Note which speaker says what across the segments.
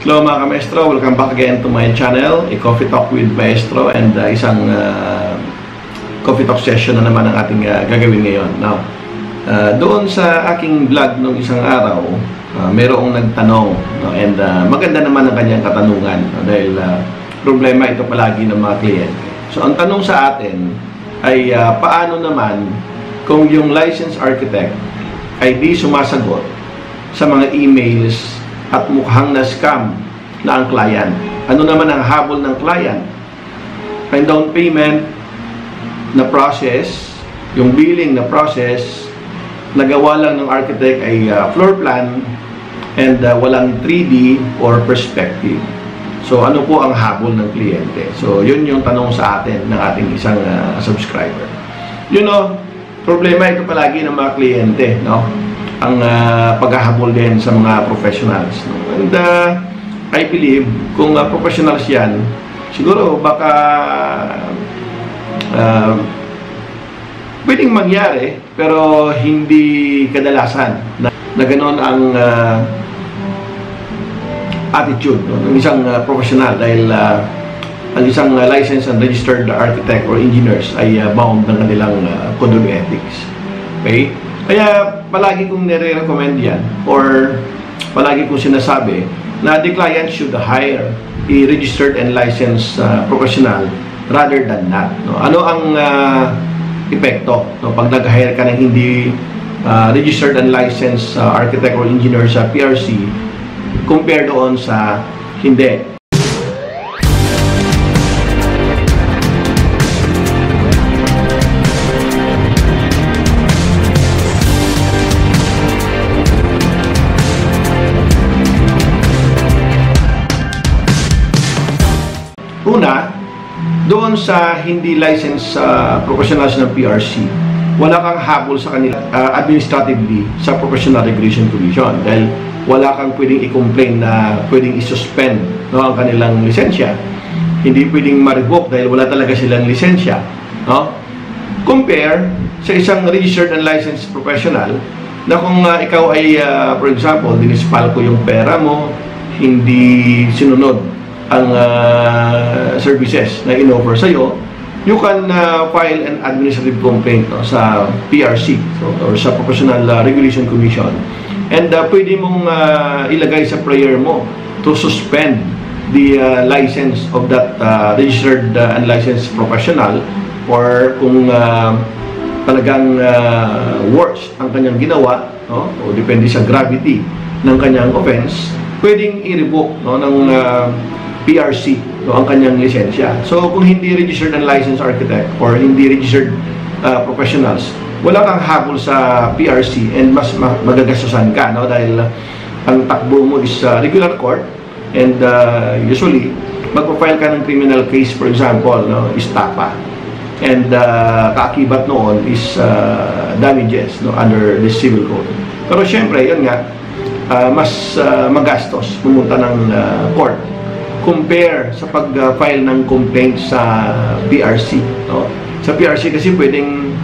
Speaker 1: Hello mga ka-maestro, welcome back again to my channel, a Coffee Talk with Maestro and uh, isang uh, Coffee Talk session na naman ang ating uh, gagawin ngayon. Now, uh, doon sa aking vlog nung isang araw, uh, mayroong nagtanong no? and uh, maganda naman ang kanyang katanungan no? dahil uh, problema ito palagi ng mga kliyente. So ang tanong sa atin ay uh, paano naman kung yung licensed architect ay di sumasagot sa mga emails at mukhang na-scam na ang client. Ano naman ang habol ng client? Ang down payment na process, yung billing na process, nagawa lang ng architect ay uh, floor plan and uh, walang 3D or perspective. So, ano po ang habol ng kliyente? So, yun yung tanong sa atin ng ating isang uh, subscriber. You know, problema ito palagi ng mga kliyente, no? Ang uh, paghahabol din sa mga professionals. And uh, I believe, kung uh, professionals yan, siguro baka uh, pwedeng mangyari, pero hindi kadalasan na, na ganoon ang uh, attitude no? ng isang uh, professional dahil uh, ang isang uh, licensed and registered architect or engineers ay uh, bound ng kanilang uh, code of ethics. Okay? Kaya palagi kong nire-recommend yan or palagi kong sinasabi na the client should hire a registered and licensed uh, professional rather than not. No? Ano ang uh, epekto no? pag nag-hire ka ng hindi uh, registered and licensed uh, architect or engineer sa PRC compare doon sa hindi doon sa hindi licensed uh, professionals ng PRC, wala kang habol sa kanila uh, administratively sa Professional Regulation Commission dahil wala kang pwedeng i-complain na pwedeng i-suspend no, ang kanilang lisensya. Hindi pwedeng ma-revoke dahil wala talaga silang lisensya. No? Compare sa isang registered and licensed professional na kung uh, ikaw ay, uh, for example, dinispal ko yung pera mo, hindi sinunod ang uh, services na in-offer sa iyo, you can uh, file an administrative complaint no, sa PRC so, or sa Professional uh, Regulation Commission. And uh, pwede mong uh, ilagay sa prayer mo to suspend the uh, license of that uh, registered uh, and licensed professional or kung uh, talagang uh, worse ang kanyang ginawa no, o depende sa gravity ng kanyang offense, pwedeng i-revoke no, ng uh, PRC no, ang kanyang lisensya. So, kung hindi registered and licensed architect or hindi registered uh, professionals, wala kang habol sa PRC and mas magagastusan ka no? dahil uh, ang takbo mo is uh, regular court and uh, usually magpo-file ka ng criminal case for example no, is TAPA and uh, kaakibat noon is uh, damages no, under the civil code. Pero syempre, yun nga, uh, mas uh, magastos pumunta ng uh, court compare sa pag-file ng complaint sa PRC. No? Sa PRC kasi pwedeng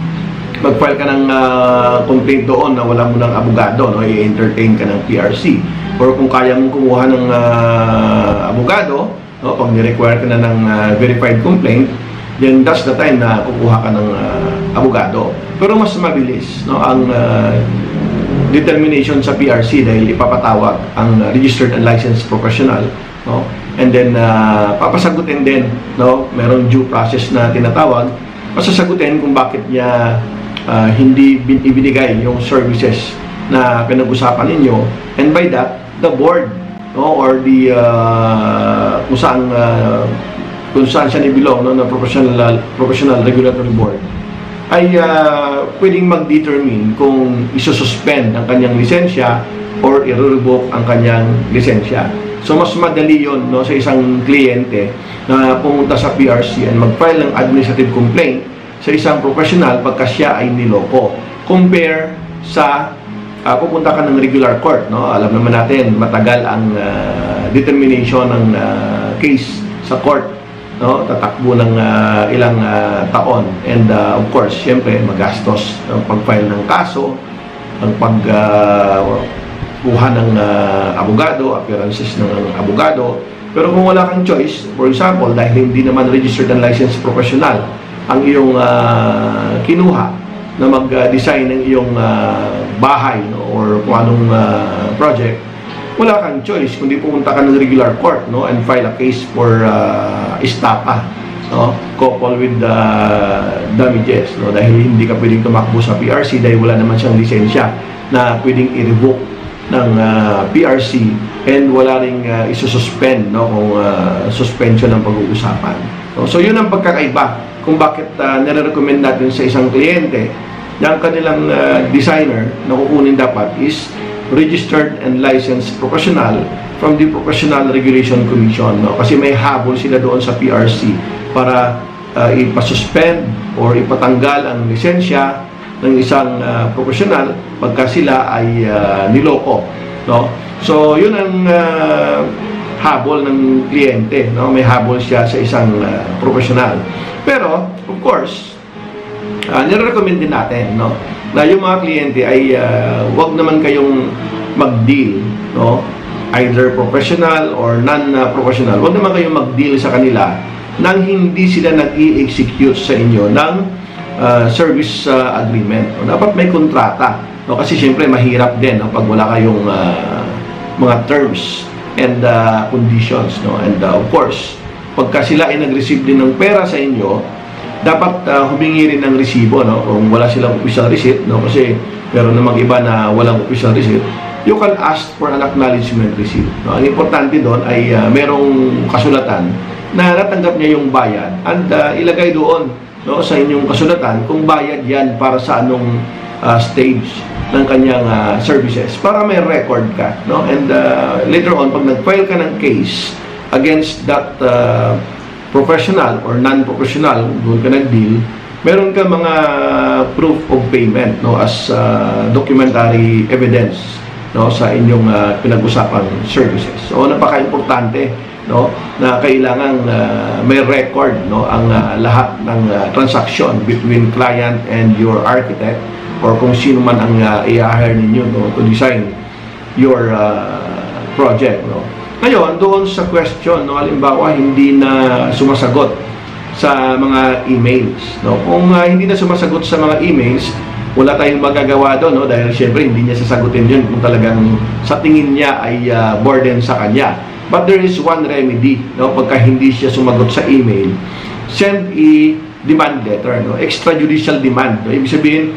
Speaker 1: mag-file ka ng uh, complaint doon na wala mo ng abogado, no? i-entertain ka ng PRC. Or kung kaya mong kumuha ng uh, abogado, no? pag ni-require ka na ng uh, verified complaint, then that's the time na kukuha ka ng uh, abogado. Pero mas mabilis no? ang uh, determination sa PRC dahil ipapatawag ang registered and licensed professional no? And then, uh, papasagutin din, no? Merong due process na tinatawag. Pasasagutin kung bakit niya uh, hindi bin ibinigay yung services na pinag-usapan ninyo. And by that, the board, no? Or the, uh, kung saan, uh, kung saan siya nibilong, no? Na professional, professional regulatory board ay uh, pwedeng mag-determine kung isususpend ang kanyang lisensya or i-revoke ang kanyang lisensya. So mas madali yon no sa isang kliyente na pumunta sa PRC and mag-file ng administrative complaint sa isang professional pagka siya ay niloko. Compare sa uh, pupunta ka ng regular court, no? Alam naman natin matagal ang uh, determination ng uh, case sa court, no? Tatakbo ng uh, ilang uh, taon and uh, of course, syempre magastos ang pag-file ng kaso, ang pag uh, kuha ng ah, abogado, appearances ng abogado. Pero kung wala kang choice, for example, dahil hindi naman registered and licensed professional ang iyong ah, kinuha na mag-design ng iyong ah, bahay no, or kung anong ah, project, wala kang choice kundi pumunta ka ng regular court no and file a case for uh, estapa no coupled with the damages no dahil hindi ka pwedeng tumakbo sa PRC dahil wala naman siyang lisensya na pwedeng i-revoke ng uh, PRC and wala ring uh, isususpend no kung uh, suspension ang pag-uusapan no? so yun ang pagkakaiba kung bakit uh, nire-recommend natin sa isang kliyente na ang kanilang uh, designer na kukunin dapat is registered and licensed professional from the Professional Regulation Commission no kasi may habol sila doon sa PRC para uh, ipasuspend or ipatanggal ang lisensya ng isang uh, professional pagka sila ay uh, niloko no? So yun ang uh, habol ng kliyente no? May habol siya sa isang uh, professional pero of course uh, nire-recommend din natin no? Na yung mga kliyente ay uh, wag naman kayong mag-deal no? Either professional or non-professional. Wag naman kayong mag-deal sa kanila nang hindi sila nag-i-execute sa inyo ng uh, service uh, agreement no? dapat may kontrata no kasi syempre mahirap din no? pag wala kayong uh, mga terms and uh, conditions no and uh, of course pagka sila ay nag-receive din ng pera sa inyo dapat uh, humingi rin ng resibo no kung wala silang official receipt no kasi meron namang iba na walang official receipt you can ask for an acknowledgement receipt no ang importante doon ay uh, merong kasulatan na natanggap niya yung bayad and uh, ilagay doon no sa inyong kasulatan kung bayad yan para sa anong uh, stage ng kanyang uh, services para may record ka no and uh, later on pag nag-file ka ng case against that uh, professional or non-professional, doon ka nag-deal, meron ka mga proof of payment no as uh, documentary evidence no sa inyong uh, pinag-usapang services. So napaka-importante no na kailangan uh, may record no ang uh, lahat ng uh, transaction between client and your architect or kung sino man ang uh, i-hire ninyo no to design your uh, project no ngayon, doon sa question, no, halimbawa, hindi na sumasagot sa mga emails. No? Kung uh, hindi na sumasagot sa mga emails, wala tayong magagawa doon, no? dahil syempre hindi niya sasagutin yun kung talagang sa tingin niya ay uh, burden sa kanya. But there is one remedy, no? pagka hindi siya sumagot sa email, send a demand letter, no? extrajudicial demand. No? Ibig sabihin,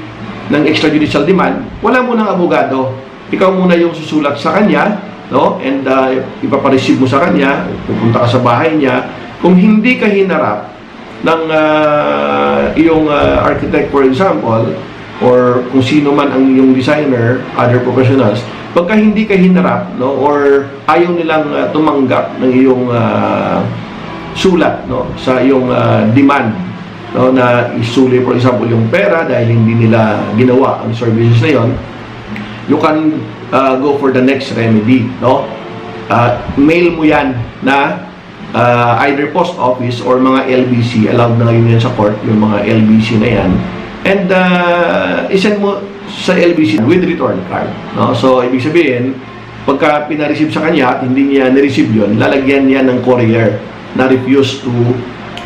Speaker 1: ng extrajudicial demand, wala mo ng abogado. Ikaw muna yung susulat sa kanya, no? And uh, ipapareceive mo sa kanya, pupunta ka sa bahay niya. Kung hindi ka hinarap ng uh, iyong uh, architect for example, or kung sino man ang iyong designer, other professionals, pagka hindi ka hinarap, no, or ayaw nilang uh, tumanggap ng iyong uh, sulat, no, sa iyong uh, demand, no, na isuli for example yung pera dahil hindi nila ginawa ang services na yon, you can uh, go for the next remedy, no? Uh, mail mo yan na uh, either post office or mga LBC, allowed na ngayon yan sa court, yung mga LBC na yan. And uh, isend mo sa LBC with return card. No? So, ibig sabihin, pagka pinareceive sa kanya at hindi niya nireceive yun, lalagyan niya ng courier na refuse to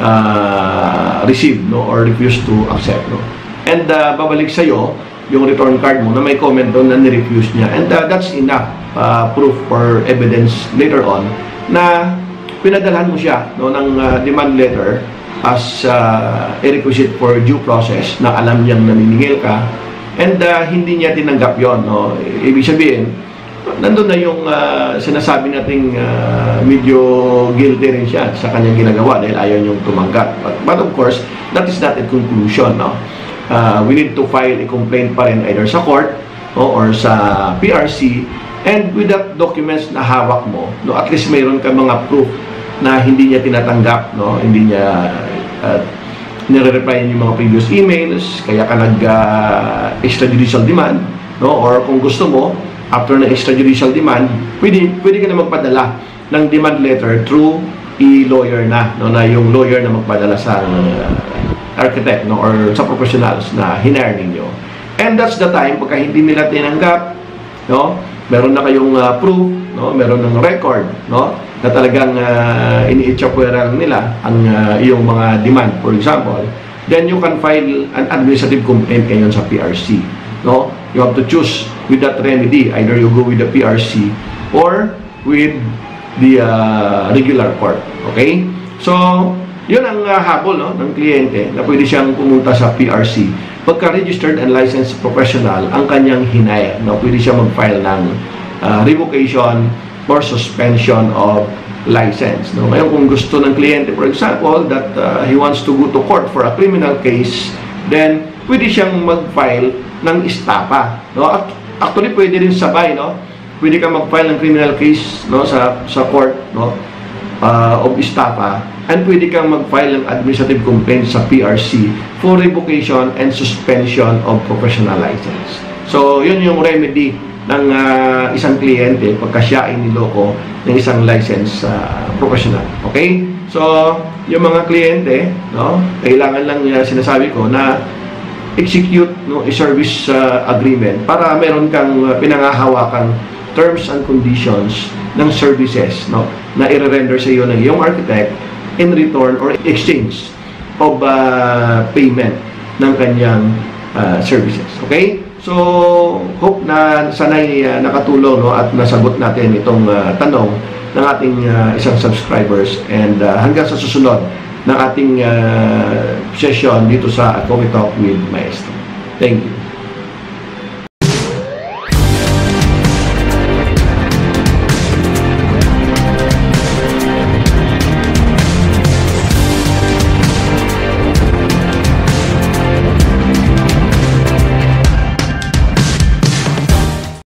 Speaker 1: uh, receive no? or refuse to accept. No? And uh, babalik sa'yo yung return card mo na may comment doon na ni-refuse niya. And uh, that's enough uh, proof or evidence later on na pinadalhan mo siya no, ng uh, demand letter as uh, a requisite for due process na alam niyang naniningil ka and uh, hindi niya tinanggap yon no? ibig sabihin nandun na yung uh, sinasabi nating uh, medyo guilty rin siya sa kanyang ginagawa dahil ayaw niyong tumanggap but, but of course that is not a conclusion no? uh, we need to file a complaint pa rin either sa court no, or sa PRC and with that documents na hawak mo no, at least mayroon ka mga proof na hindi niya tinatanggap no, hindi niya uh, nire-reply yung mga previous emails kaya ka nag uh, demand no, or kung gusto mo after na extrajudicial demand pwede, pwede ka na magpadala ng demand letter through e-lawyer na no, na yung lawyer na magpadala sa uh, architect no, or sa professionals na hinire ninyo. And that's the time, pagka hindi nila tinanggap, no, meron na kayong uh, proof, no? meron ng record, no? Na talagang uh, ini-echapwera nila ang uh, iyong mga demand, for example, then you can file an administrative complaint ngayon sa PRC. No? You have to choose with that remedy. Either you go with the PRC or with the uh, regular court. Okay? So, yun ang uh, habol no, ng kliyente na pwede siyang pumunta sa PRC. Pagka registered and licensed professional, ang kanyang hinay, no, pwede siya mag-file ng uh, revocation or suspension of license. No? Ngayon, kung gusto ng kliyente, for example, that uh, he wants to go to court for a criminal case, then pwede siyang mag-file ng istapa. No? Actually, pwede rin sabay, no? Pwede kang mag-file ng criminal case no sa sa court, no? Uh, of istapa and pwede kang mag-file ng administrative complaint sa PRC for revocation and suspension of professional license. So, yun yung remedy ng uh, isang kliyente pagka siya ay niloko ng isang license uh, professional. Okay? So, yung mga kliyente, no, kailangan lang uh, sinasabi ko na execute no, a service uh, agreement para meron kang uh, pinangahawakan terms and conditions ng services no, na i-render sa iyo ng iyong architect in return or exchange of uh, payment ng kanyang uh, services. Okay? So, hope na sanay uh, nakatulong no, at nasagot natin itong uh, tanong ng ating uh, isang subscribers and uh, hanggang sa susunod ng ating uh, session dito sa Coffee Talk with Maestro. Thank you.